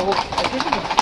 whole, I think it was